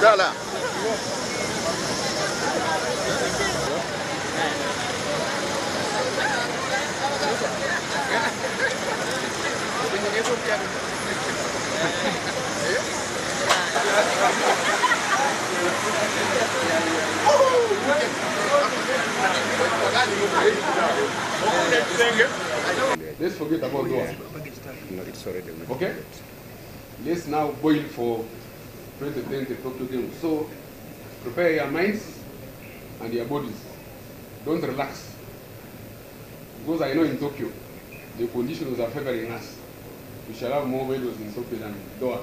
Dala. Let's forget about Doha. Okay? Let's now boil for 2020 Tokyo Games. So prepare your minds and your bodies. Don't relax. Because I know in Tokyo, the conditions are favoring us. We shall have more medals in Tokyo than Doha.